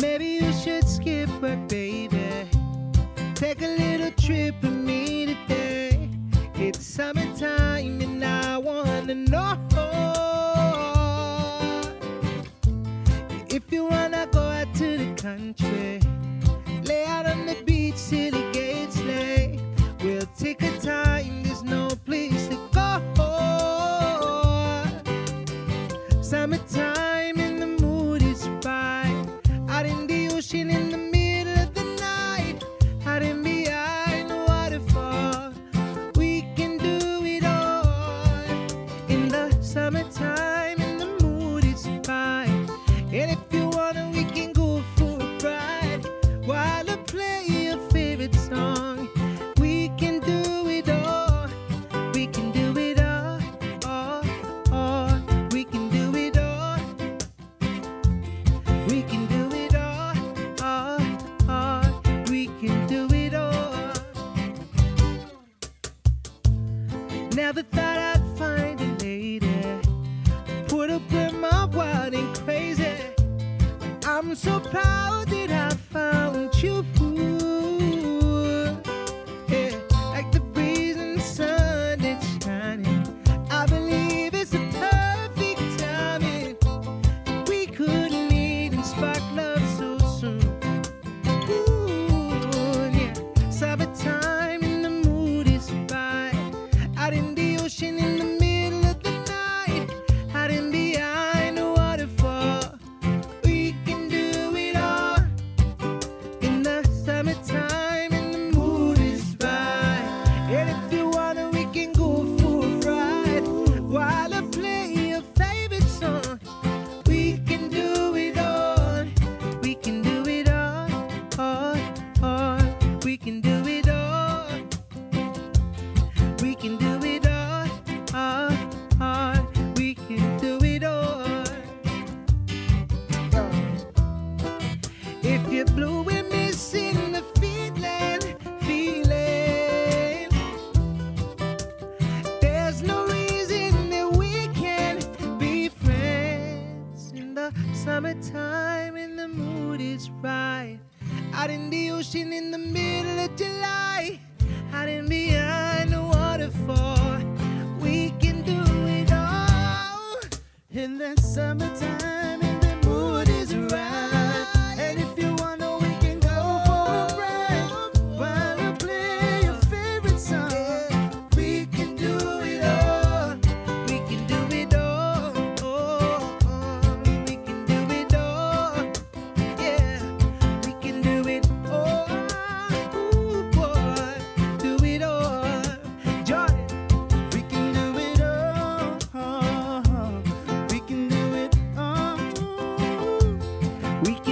Maybe you should skip work, baby. Take a little trip with me today. It's summertime and I wanna know if you wanna go out to the country, lay out on the beach, silly. We can do it all, all, all. We can do it all. Never thought I'd find a lady put up with my wild and crazy. I'm so proud. summertime and the mood is right. Out in the ocean in the middle of July, out in behind the waterfall, we can do it all in that summer. weekend.